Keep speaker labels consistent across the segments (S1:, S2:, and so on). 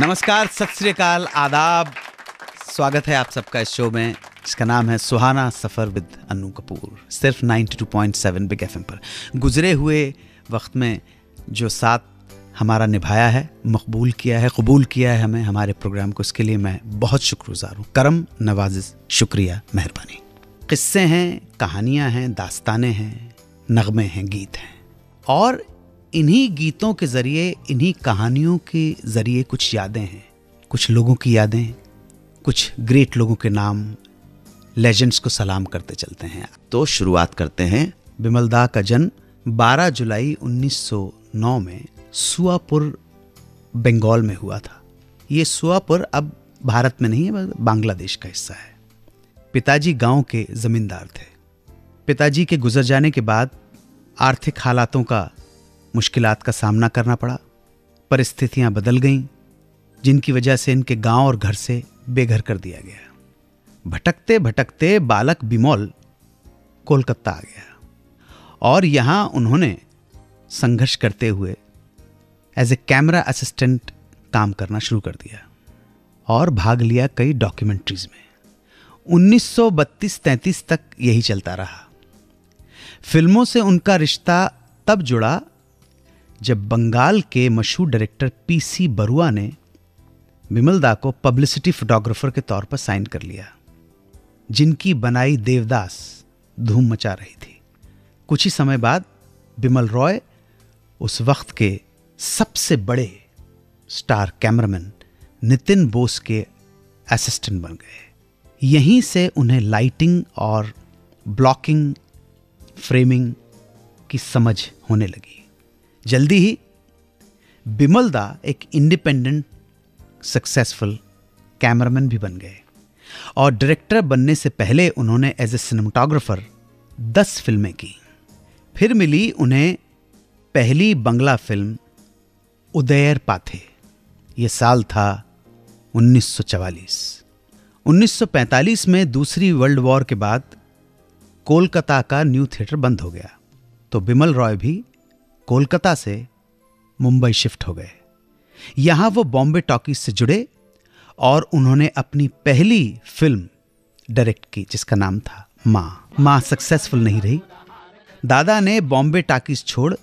S1: नमस्कार, सत आदाब। स्वागत है आप सबका इस शो में इसका नाम है सुहाना सफ़र विद अनु कपूर, सिर्फ़ 92.7 बिग एफएम पर। गुजरे हुए वक्त में जो साथ हमारा निभाया है, मकबूल किया है, कबूल किया है हमें, हमारे प्रोग्राम को इसके लिए मैं बहुत शुक्रगुजार हूँ। करम, नवाजिश, शुक्रिया, मेहरबानी। किस्से हैं, कहानियाँ हैं, दास्तानें हैं, नगमे हैं, गीत हैं। और इन्हीं गीतों के ज़रिए, इन्हीं कहानियों के ज़रिए कुछ यादें हैं। कुछ लोगों की यादें, कुछ ग्रेट लोगों के नाम लेजेंड्स को सलाम करते चलते हैं। तो शुरुआत करते हैं बिमलदा का जन्म 12 जुलाई 1909 में सुआपुर, बंगाल में हुआ था। ये सुआपुर अब भारत में नहीं है बांग्लादेश का हिस्सा है। पिताजी गाँव के ज़मींदार थे। पिताजी के गुजर जाने के बाद आर्थिक हालातों का मुश्किलात का सामना करना पड़ा। परिस्थितियाँ बदल गईं, जिनकी वजह से इनके गाँव और घर से बेघर कर दिया गया। भटकते भटकते बालक बिमोल कोलकाता आ गया और यहाँ उन्होंने संघर्ष करते हुए एज ए कैमरा असिस्टेंट काम करना शुरू कर दिया और भाग लिया कई डॉक्यूमेंट्रीज में। 1932-33 तक यही चलता रहा। फ़िल्मों से उनका रिश्ता तब जुड़ा जब बंगाल के मशहूर डायरेक्टर पीसी बरुआ ने विमलदा को पब्लिसिटी फोटोग्राफर के तौर पर साइन कर लिया, जिनकी बनाई देवदास धूम मचा रही थी। कुछ ही समय बाद बिमल रॉय उस वक्त के सबसे बड़े स्टार कैमरामैन नितिन बोस के असिस्टेंट बन गए। यहीं से उन्हें लाइटिंग और ब्लॉकिंग फ्रेमिंग की समझ होने लगी। जल्दी ही बिमल दा एक इंडिपेंडेंट सक्सेसफुल कैमरामैन भी बन गए। और डायरेक्टर बनने से पहले उन्होंने एज ए सिनेमाटोग्राफर दस फ़िल्में की। फिर मिली उन्हें पहली बंगला फ़िल्म, उदयर पाथे। ये साल था 1944 1945 में दूसरी वर्ल्ड वॉर के बाद कोलकाता का न्यू थिएटर बंद हो गया। तो बिमल रॉय भी कोलकाता से मुंबई शिफ्ट हो गए। यहाँ वो बॉम्बे टॉकीज से जुड़े और उन्होंने अपनी पहली फ़िल्म डायरेक्ट की, जिसका नाम था माँ। माँ सक्सेसफुल नहीं रही। दादा ने बॉम्बे टाकीज छोड़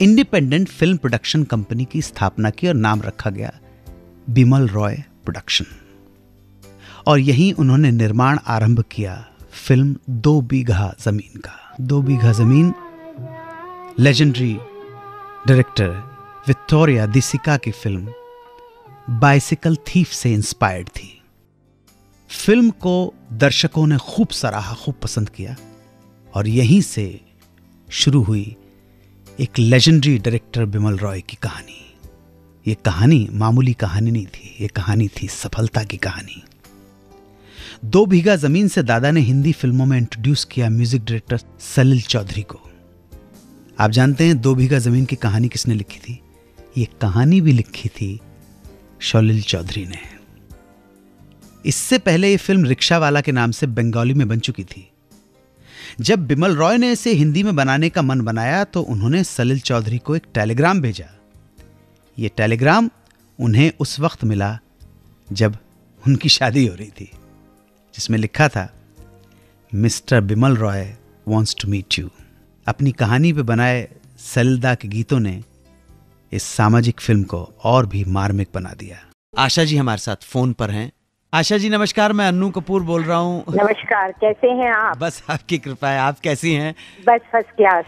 S1: इंडिपेंडेंट फ़िल्म प्रोडक्शन कंपनी की स्थापना की और नाम रखा गया बिमल रॉय प्रोडक्शन। और यहीं उन्होंने निर्माण आरंभ किया फ़िल्म दो बीघा ज़मीन का। दो बीघा ज़मीन लेजेंडरी डायरेक्टर विक्टोरिया दिसिका की फ़िल्म बाइसिकल थीफ से इंस्पायर्ड थी। फ़िल्म को दर्शकों ने खूब सराहा, खूब पसंद किया और यहीं से शुरू हुई एक लेजेंडरी डायरेक्टर बिमल रॉय की कहानी। ये कहानी मामूली कहानी नहीं थी, ये कहानी थी सफलता की कहानी। दो बीघा ज़मीन से दादा ने हिंदी फ़िल्मों में इंट्रोड्यूस किया म्यूज़िक डायरेक्टर सलिल चौधरी को। आप जानते हैं, दो बीघा ज़मीन की कहानी किसने लिखी थी? ये कहानी भी लिखी थी शौलिल चौधरी ने। इससे पहले ये फ़िल्म रिक्शा वाला के नाम से बंगाली में बन चुकी थी। जब बिमल रॉय ने इसे हिंदी में बनाने का मन बनाया तो उन्होंने सलिल चौधरी को एक टेलीग्राम भेजा। ये टेलीग्राम उन्हें उस वक्त मिला जब उनकी शादी हो रही थी, जिसमें लिखा था, mister Bimal Roy wants to meet you. अपनी कहानी पे बनाए सलदा के गीतों ने इस सामाजिक फ़िल्म को और भी मार्मिक बना दिया। आशा जी हमारे साथ फ़ोन पर हैं। आशा जी नमस्कार मैं अन्नू कपूर बोल रहा हूँ।
S2: नमस्कार कैसे हैं आप?
S1: बस आपकी कृपा है आप कैसी हैं?
S2: बस फ़र्स्ट क्लास।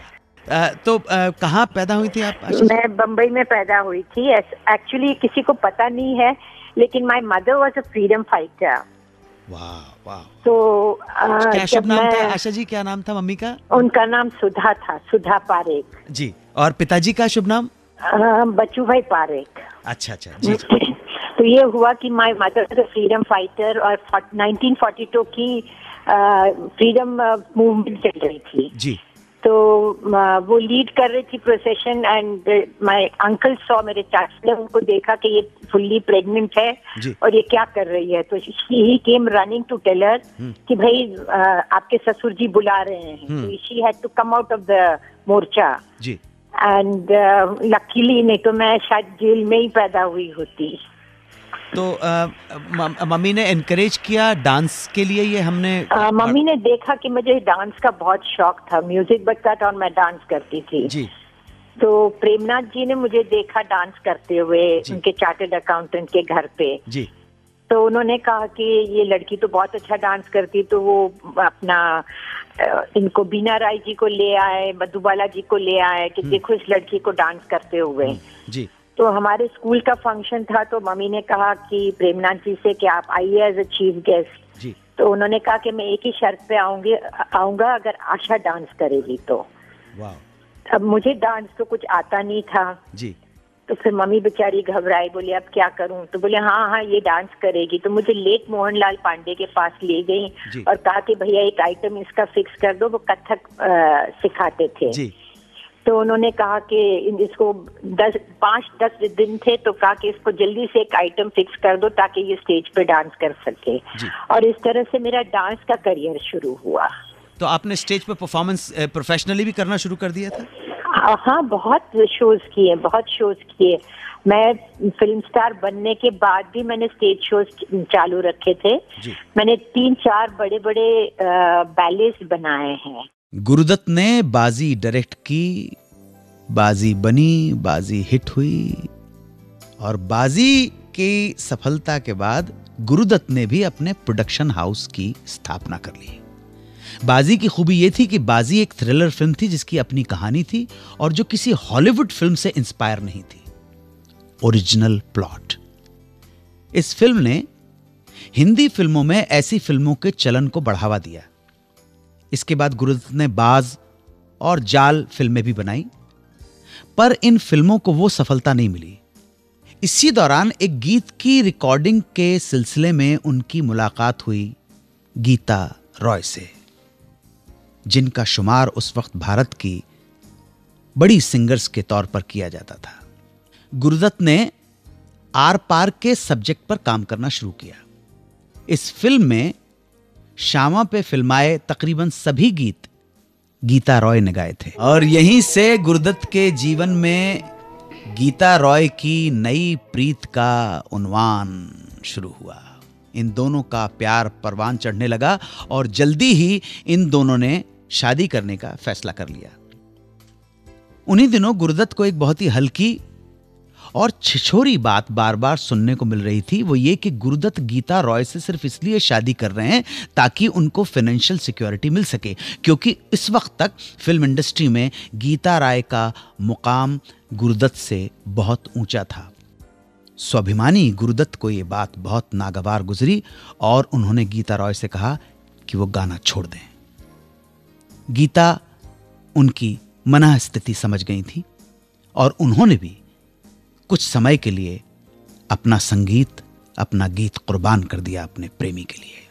S1: तो कहाँ पैदा हुई थी आप
S2: आशा मैं बम्बई में पैदा हुई थी। एक्चुअली किसी को पता नहीं है लेकिन my mother was a freedom fighter
S1: वाह वाह।
S2: तो
S1: क्या शुभ नाम था? आशा जी क्या नाम था मम्मी का?
S2: उनका नाम सुधा था सुधा पारेख।
S1: जी और पिताजी का शुभ नाम?
S2: बच्चू भाई पारेख।
S1: अच्छा अच्छा जी।
S2: तो ये हुआ कि माय मदर फ्रीडम फाइटर और 1942 की फ्रीडम मूवमेंट चल रही थी।
S1: जी।
S2: तो वो लीड कर रही थी procession and my uncle saw मेरे चाचा ने उनको देखा कि ये फुल्ली प्रेग्नेंट है और ये क्या कर रही है? तो he came running to tailor कि भाई आपके ससुर जी बुला रहे हैं। हम्म। तो she had to come out of the Morcha. And luckily नहीं तो मैं शायद जेल में ही पैदा हुई होती।
S1: तो मम्मी ने एनकरेज किया डांस के लिए? ये हमने
S2: मम्मी ने देखा कि मुझे डांस का बहुत शौक था। म्यूज़िक बजता था और मैं डांस करती थी।
S1: जी।
S2: तो प्रेमनाथ जी ने मुझे देखा डांस करते हुए उनके चार्टेड अकाउंटेंट के घर पे।
S1: जी।
S2: तो उन्होंने कहा कि ये लड़की तो बहुत अच्छा डांस करती तो वो अपना इनको बीना राय जी को ले आए मधुबाला जी को ले आए कि हम्म। देखो इस लड़की को डांस करते हुए।
S1: हम्म, जी।
S2: तो हमारे स्कूल का फ़ंक्शन था तो मम्मी ने कहा कि प्रेमनाथ जी से कि आप आइए एज अ चीफ गेस्ट
S1: जी।
S2: तो उन्होंने कहा कि मैं एक ही शर्त पे आऊँगी आऊँगा अगर आशा डांस करेगी तो। अब मुझे डांस तो कुछ आता नहीं था।
S1: जी।
S2: तो फिर मम्मी बेचारी घबराई बोली अब क्या करूँ? तो बोले हाँ हाँ ये डांस करेगी। तो मुझे लेट मोहनलाल पांडे के पास ले गई और कहा कि भैया एक आइटम इसका फिक्स कर दो वो कथक सिखाते थे।
S1: जी।
S2: तो उन्होंने कहा कि इसको दस पाँच दस दिन थे तो कहा कि इसको जल्दी से एक आइटम फिक्स कर दो ताकि ये स्टेज पे डांस कर सके। और इस तरह से मेरा डांस का करियर शुरू हुआ।
S1: तो आपने स्टेज पे परफॉर्मेंस प्रोफेशनली भी करना शुरू कर दिया
S2: था? हाँ बहुत शोज़ किए बहुत शोज़ किए। मैं फ़िल्म स्टार बनने के बाद भी मैंने स्टेज शोज़ चालू रखे थे। मैंने तीन चार बड़े बड़े बैलेस बनाए हैं।
S1: गुरुदत्त ने बाजी डायरेक्ट की, बाजी बनी, बाजी हिट हुई। और बाजी की सफलता के बाद गुरुदत्त ने भी अपने प्रोडक्शन हाउस की स्थापना कर ली। बाजी की खूबी यह थी कि बाजी एक थ्रिलर फ़िल्म थी जिसकी अपनी कहानी थी और जो किसी हॉलीवुड फ़िल्म से इंस्पायर नहीं थी। ओरिजिनल प्लॉट इस फ़िल्म ने हिंदी फ़िल्मों में ऐसी फ़िल्मों के चलन को बढ़ावा दिया। इसके बाद गुरुदत्त ने बाज और जाल फ़िल्में भी बनाई, पर इन फ़िल्मों को वो सफलता नहीं मिली। इसी दौरान एक गीत की रिकॉर्डिंग के सिलसिले में उनकी मुलाकात हुई गीता रॉय से, जिनका शुमार उस वक्त भारत की बड़ी सिंगर्स के तौर पर किया जाता था। गुरुदत्त ने आर पार के सब्जेक्ट पर काम करना शुरू किया। इस फ़िल्म में श्यामा पे फिल्माए तकरीबन सभी गीत गीता रॉय ने गाए थे। और यहीं से गुरुदत्त के जीवन में गीता रॉय की नई प्रीत का उन्वान शुरू हुआ। इन दोनों का प्यार परवान चढ़ने लगा और जल्दी ही इन दोनों ने शादी करने का फैसला कर लिया। उन्हीं दिनों गुरुदत्त को एक बहुत ही हल्की और छिछोरी बात बार बार सुनने को मिल रही थी, वो ये कि गुरुदत्त गीता रॉय से सिर्फ़ इसलिए शादी कर रहे हैं ताकि उनको फाइनेंशियल सिक्योरिटी मिल सके, क्योंकि इस वक्त तक फ़िल्म इंडस्ट्री में गीता राय का मुकाम गुरुदत्त से बहुत ऊँचा था। स्वाभिमानी गुरुदत्त को यह बात बहुत नागवार गुजरी और उन्होंने गीता रॉय से कहा कि वो गाना छोड़ दें। गीता उनकी मना स्थिति समझ गई थी और उन्होंने भी कुछ समय के लिए अपना संगीत, अपना गीत कुर्बान कर दिया अपने प्रेमी के लिए।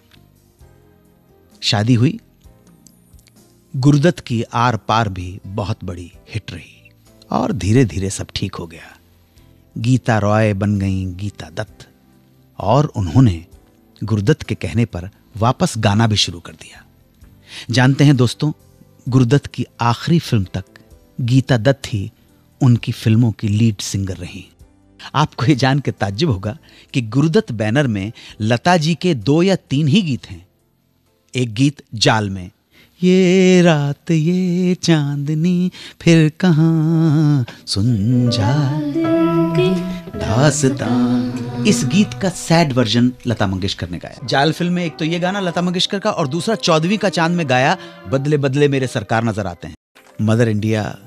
S1: शादी हुई। गुरुदत्त की आर पार भी बहुत बड़ी हिट रही और धीरे धीरे सब ठीक हो गया। गीता रॉय बन गई गीता दत्त और उन्होंने गुरुदत्त के कहने पर वापस गाना भी शुरू कर दिया। जानते हैं दोस्तों, गुरुदत्त की आखिरी फ़िल्म तक गीता दत्त ही उनकी फ़िल्मों की लीड सिंगर रही। आपको ये जान के ताज्जुब होगा कि गुरुदत्त बैनर में लता जी के दो या तीन ही गीत हैं। एक गीत जाल में, ये रात, ये चांदनी, फिर कहा सुन जा? दास्तां। इस गीत का सैड वर्जन लता मंगेशकर ने गाया। जाल फ़िल्म में एक तो ये गाना लता मंगेशकर का और दूसरा चौदहवीं का चाँद में गाया बदले बदले मेरे सरकार नज़र आते हैं। मदर इंडिया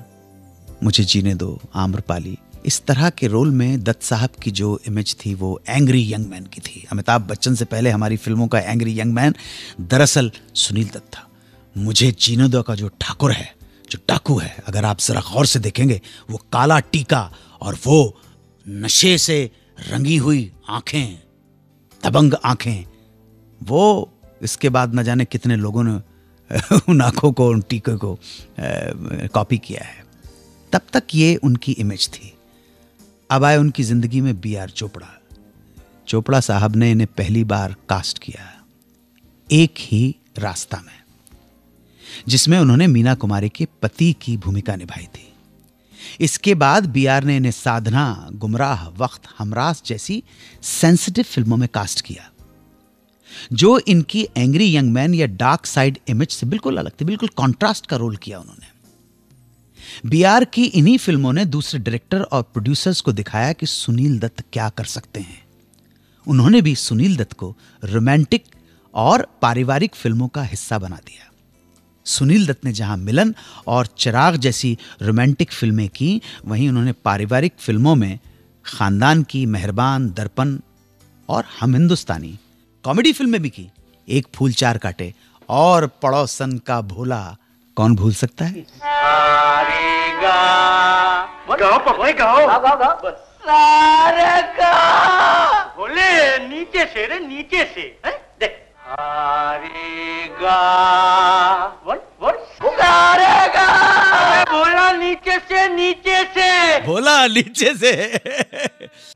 S1: मुझे जीने दो आम्रपाली इस तरह के रोल में दत्त साहब की जो इमेज थी वो एंग्री यंग मैन की थी। अमिताभ बच्चन से पहले हमारी फ़िल्मों का एंग्री यंग मैन दरअसल सुनील दत्त था। मुझे जीने दो का जो ठाकुर है, जो डाकू है, अगर आप जरा गौर से देखेंगे, वो काला टीका और वो नशे से रंगी हुई आँखें तबंग आँखें, वो इसके बाद न जाने कितने लोगों ने उन आँखों को, उन टीके को कॉपी किया है। तब तक ये उनकी इमेज थी। अब आए उनकी ज़िंदगी में बी आर चोपड़ा। चोपड़ा साहब ने इन्हें पहली बार कास्ट किया। एक ही रास्ता में, जिसमें उन्होंने मीना कुमारी के पति की भूमिका निभाई थी। इसके बाद बी आर ने इन्हें साधना, गुमराह, वक्त, हमरास जैसी सेंसिटिव फ़िल्मों में कास्ट किया, जो इनकी एंग्री यंग मैन या डार्क साइड इमेज से बिल्कुल अलग थी, बिल्कुल कॉन्ट्रास्ट का रोल किया उन्होंने। बी आर की इन्हीं फ़िल्मों ने दूसरे डायरेक्टर और प्रोड्यूसर्स को दिखाया कि सुनील दत्त क्या कर सकते हैं। उन्होंने भी सुनील दत्त को रोमांटिक और पारिवारिक फ़िल्मों का हिस्सा बना दिया। सुनील दत्त ने जहाँ मिलन और चिराग जैसी रोमांटिक फ़िल्में की, वहीं उन्होंने पारिवारिक फ़िल्मों में खानदान की, मेहरबान, दर्पण और हम हिंदुस्तानी कॉमेडी फ़िल्में भी की। एक फूल चार काटे और पड़ोसन का भोला कौन भूल सकता है?
S3: बोले नीचे से रे नीचे से। है? देख। बोल बोल। बोला नीचे से नीचे से।
S1: बोला नीचे से।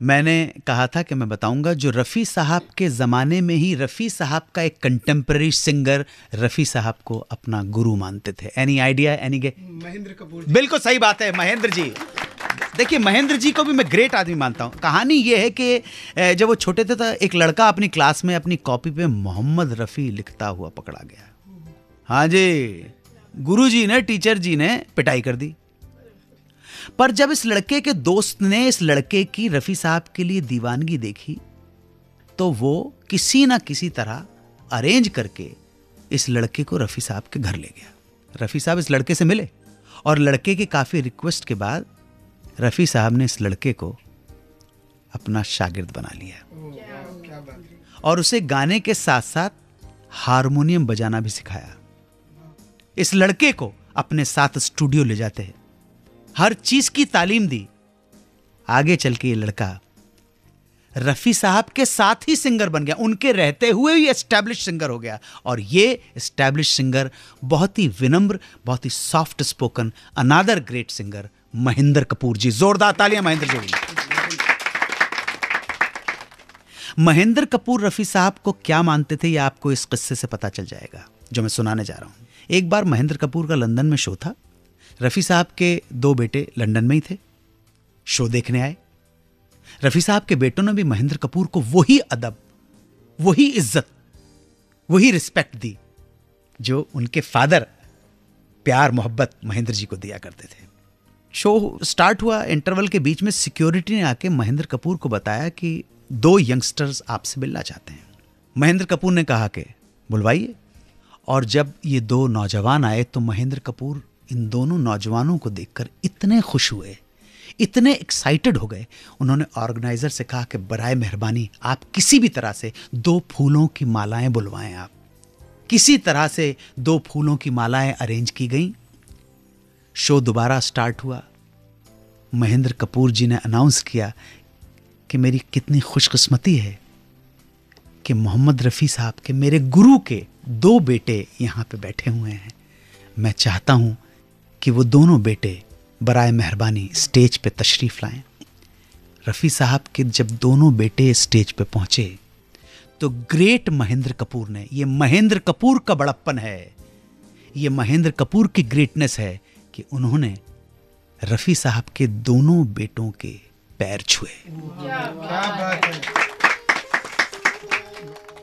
S1: मैंने कहा था कि मैं बताऊँगा जो रफ़ी साहब के ज़माने में ही रफ़ी साहब का एक कंटेम्प्रेरी सिंगर रफ़ी साहब को अपना गुरु मानते थे। Any idea any guess
S4: Mahendra Kapoor
S1: बिल्कुल सही बात है महेंद्र जी। देखिए महेंद्र जी को भी मैं ग्रेट आदमी मानता हूँ। कहानी ये है कि जब वो छोटे थे तो एक लड़का अपनी क्लास में अपनी कॉपी पे मोहम्मद रफ़ी लिखता हुआ पकड़ा गया। हाँ जी गुरु जी ने टीचर जी ने पिटाई कर दी। पर जब इस लड़के के दोस्त ने इस लड़के की रफ़ी साहब के लिए दीवानगी देखी तो वो किसी ना किसी तरह अरेंज करके इस लड़के को रफ़ी साहब के घर ले गया। रफ़ी साहब इस लड़के से मिले और लड़के की काफ़ी रिक्वेस्ट के बाद रफ़ी साहब ने इस लड़के को अपना शागिर्द बना लिया। और उसे गाने के साथ साथ हारमोनियम बजाना भी सिखाया। इस लड़के को अपने साथ स्टूडियो ले जाते हैं। हर चीज़ की तालीम दी। आगे चल के ये लड़का रफी साहब के साथ ही सिंगर बन गया। उनके रहते हुए ही एस्टैब्लिश सिंगर हो गया। और ये एस्टैब्लिश सिंगर बहुत ही विनम्र, बहुत ही soft spoken another great singer Mahendra Kapoor ji. जोरदार तालियाँ, महेंद्र जी। महेंद्र कपूर रफी साहब को क्या मानते थे यह आपको इस किस्से से पता चल जाएगा, जो मैं सुनाने जा रहा हूँ। एक बार महेंद्र कपूर का लंदन में शो था। रफ़ी साहब के दो बेटे लंदन में ही थे। शो देखने आए। रफ़ी साहब के बेटों ने भी महेंद्र कपूर को वही अदब, वही इज़्ज़त, वही रिस्पेक्ट दी, जो उनके फादर प्यार, मोहब्बत महेंद्र जी को दिया करते थे। शो स्टार्ट हुआ इंटरवल के बीच में सिक्योरिटी ने आके महेंद्र कपूर को बताया कि दो यंगस्टर्स आपसे मिलना चाहते हैं। महेंद्र कपूर ने कहा कि, बुलवाइए। और जब ये दो नौजवान आए तो महेंद्र कपूर इन दोनों नौजवानों को देखकर इतने खुश हुए, इतने एक्साइटेड हो गए। उन्होंने ऑर्गेनाइजर से कहा कि, बरए मेहरबानी, आप किसी भी तरह से दो फूलों की मालाएँ बुलवाएँ आप। किसी तरह से दो फूलों की मालाएँ अरेंज की गई। शो दोबारा स्टार्ट हुआ। महेंद्र कपूर जी ने अनाउंस किया कि मेरी कितनी खुशकिस्मती है कि मोहम्मद रफ़ी साहब के मेरे गुरु के दो बेटे यहाँ पे बैठे हुए हैं। मैं चाहता हूँ कि वो दोनों बेटे बरए मेहरबानी स्टेज पे तशरीफ़ लाएँ। रफ़ी साहब के जब दोनों बेटे स्टेज पे पहुँचे तो ग्रेट महेंद्र कपूर ने, ये महेंद्र कपूर का बड़प्पन है, ये महेंद्र कपूर की ग्रेटनेस है कि उन्होंने रफ़ी साहब के दोनों बेटों के पैर छुए। क्या बात है।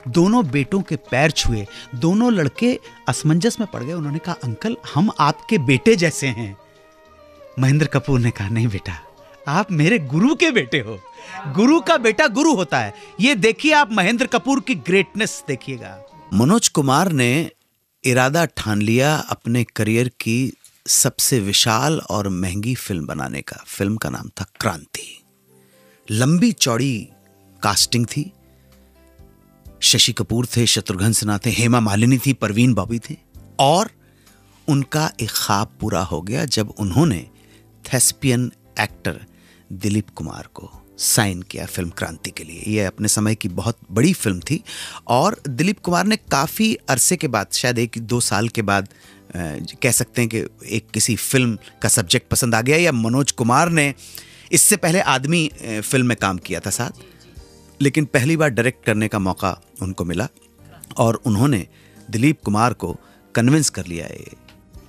S1: दोनों बेटों के पैर छुए, दोनों लड़के असमंजस में पड़ गए। उन्होंने कहा, अंकल, हम आपके बेटे जैसे हैं। महेंद्र कपूर ने कहा, नहीं बेटा, आप मेरे गुरु के बेटे हो। गुरु का बेटा गुरु होता है। ये देखिए आप महेंद्र कपूर की ग्रेटनेस देखिएगा। मनोज कुमार ने इरादा ठान लिया अपने करियर की सबसे विशाल और महँगी फ़िल्म बनाने का। फ़िल्म का नाम था क्रांति। लंबी चौड़ी कास्टिंग थी। शशि कपूर थे, शत्रुघ्न सिन्हा थे हेमा मालिनी थी, परवीन बॉबी थे। और उनका एक ख्वाब पूरा हो गया जब उन्होंने थेस्पियन एक्टर दिलीप कुमार को साइन किया फ़िल्म क्रांति के लिए। यह अपने समय की बहुत बड़ी फ़िल्म थी और दिलीप कुमार ने काफ़ी अरसे के बाद, शायद एक दो साल के बाद कह सकते हैं कि एक किसी फ़िल्म का सब्जेक्ट पसंद आ गया या मनोज कुमार ने इससे पहले आदमी फ़िल्म में काम किया था साथ। लेकिन पहली बार डायरेक्ट करने का मौका उनको मिला और उन्होंने दिलीप कुमार को कन्विंस कर लिया ये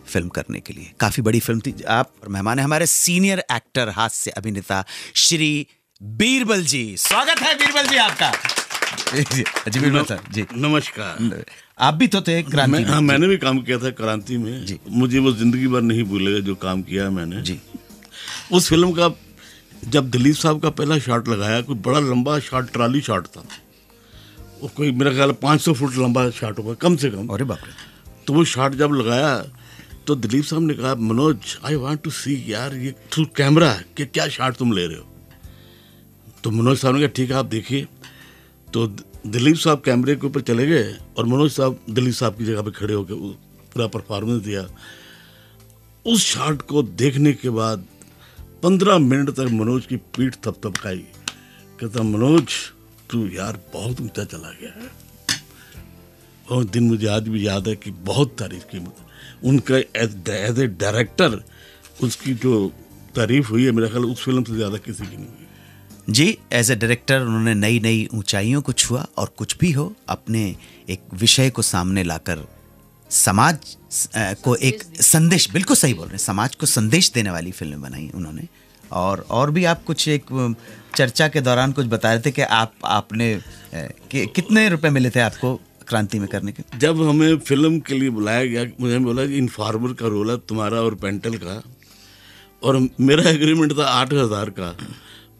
S1: फ़िल्म करने के लिए। काफ़ी बड़ी फ़िल्म थी। आप और मेहमान है हमारे सीनियर एक्टर हास्य अभिनेता श्री बीरबल जी। स्वागत है बीरबल जी आपका।
S4: जी बीरबल सर जी।
S1: नमस्कार। आप भी तो थे क्रांति मैं,
S4: हाँ मैंने भी काम किया था क्रांति में। जी। मुझे वो ज़िंदगी भर नहीं भूलेगा जो काम किया मैंने।
S1: जी।
S4: उस फ़िल्म का जब दिलीप साहब का पहला शॉट लगाया कोई बड़ा लंबा शॉट ट्राली शॉट था। वो कोई मेरा ख्याल पाँच सौ फुट लंबा शॉट होगा कम से कम।
S1: अरे बाप रे।
S4: तो वो शॉट जब लगाया तो दिलीप साहब ने कहा Manoj I want to see यार ये थ्रू कैमरा कि क्या शॉट तुम ले रहे हो? तो मनोज साहब ने कहा ठीक है आप देखिए। तो दिलीप साहब कैमरे के ऊपर चले गए और मनोज साहब दिलीप साहब की जगह पे खड़े होकर पूरा परफॉर्मेंस दिया। उस शॉट को देखने के बाद पंद्रह मिनट तक मनोज की पीठ थप थपकाई कहता, मनोज, तू यार बहुत ऊँचा चला गया है। वो दिन मुझे आज भी याद है कि बहुत तारीफ़ की उनका एज ए डायरेक्टर उसकी जो तारीफ़ हुई है, मेरा ख्याल उस फ़िल्म से ज़्यादा किसी की नहीं हुई।
S1: जी एज ए डायरेक्टर उन्होंने नई नई ऊंचाइयों को छुआ और कुछ भी हो, अपने एक विषय को सामने लाकर समाज को एक संदेश बिल्कुल सही बोल रहे हैं समाज को संदेश देने वाली फ़िल्म बनाई उन्होंने। और और भी आप कुछ एक चर्चा के दौरान कुछ बता रहे थे कि आप आपने कि, कितने रुपए मिले थे आपको क्रांति में करने के?
S4: जब हमें फ़िल्म के लिए बुलाया गया मुझे बोला कि इन्फॉर्मर का रोल है तुम्हारा और पेंटल का और मेरा एग्रीमेंट था आठ हज़ार का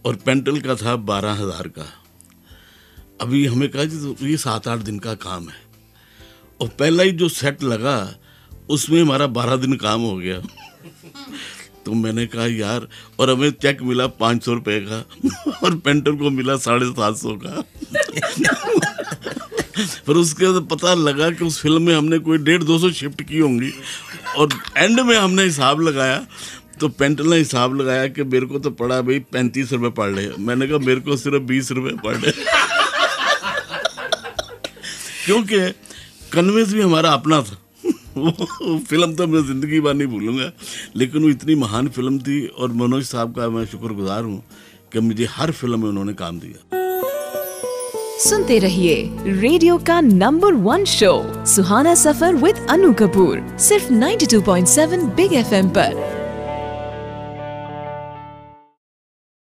S4: और पेंटल का था बारह हज़ार का। अभी हमें कहा कि तो ये सात आठ दिन का काम है। और पहला ही जो सेट लगा, उसमें हमारा बारह दिन काम हो गया। तो मैंने कहा, यार, और हमें चेक मिला पाँच सौ रुपये का और पेंटर को मिला साढ़े सात सौ का। पर उसके बाद पता लगा कि उस फ़िल्म में हमने कोई डेढ़ दो सौ शिफ्ट की होंगी। और एंड में हमने हिसाब लगाया तो पेंटर ने हिसाब लगाया कि मेरे को तो पड़ा भाई पैंतीस रुपये पड़ रहे मैंने कहा, मेरे को सिर्फ़ बीस रुपये पड़ रहे क्योंकि कन्वेंस भी हमारा अपना था। वो फ़िल्म तो मैं ज़िंदगी भर नहीं भूलूँगा, लेकिन वो इतनी महान फ़िल्म थी और मनोज साहब का मैं शुक्रगुजार हूँ कि मुझे हर फ़िल्म में उन्होंने काम दिया।
S5: सुनते रहिए रेडियो का number one show Suhana Safar with Anu Kapoor, सिर्फ़ 92.7 बिग एफएम पर।